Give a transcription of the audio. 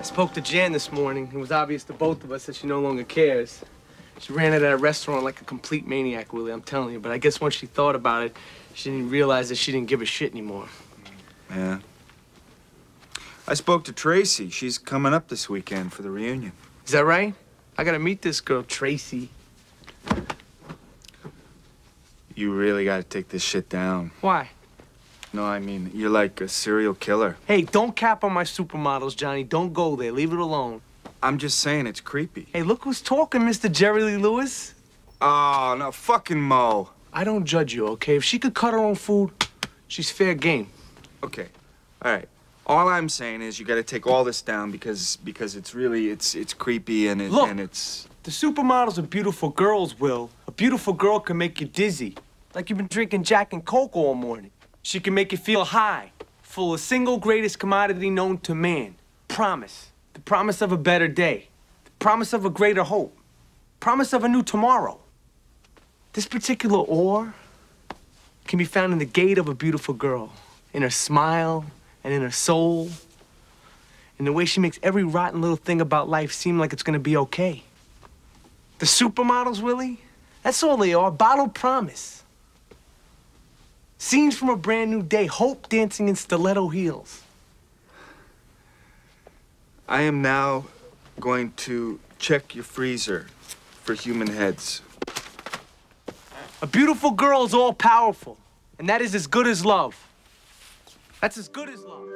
I spoke to Jan this morning. It was obvious to both of us that she no longer cares. She ran it at a restaurant like a complete maniac, Willie, I'm telling you. But I guess once she thought about it, she didn't realize that she didn't give a shit anymore. Yeah. I spoke to Tracy. She's coming up this weekend for the reunion. Is that right? I gotta meet this girl, Tracy. You really gotta take this shit down. Why? No, I mean, you're like a serial killer. Hey, don't cap on my supermodels, Johnny. Don't go there. Leave it alone. I'm just saying it's creepy. Hey, look who's talking, Mr. Jerry Lee Lewis. Oh, no, fucking Mo. I don't judge you, okay? If she could cut her own food, she's fair game. Okay, all right. All I'm saying is you gotta take all this down because because it's really it's it's creepy and it, Look. and it's The supermodels are beautiful girls, Will. A beautiful girl can make you dizzy, like you've been drinking Jack and Coke all morning. She can make you feel high, full of single greatest commodity known to man. Promise. The promise of a better day. The promise of a greater hope. Promise of a new tomorrow. This particular ore can be found in the gait of a beautiful girl, in her smile and in her soul, in the way she makes every rotten little thing about life seem like it's gonna be okay. The supermodels, Willie? That's all they are. Bottled promise. Scenes from a brand new day. Hope dancing in stiletto heels. I am now going to check your freezer for human heads. A beautiful girl is all powerful. And that is as good as love. That's as good as love.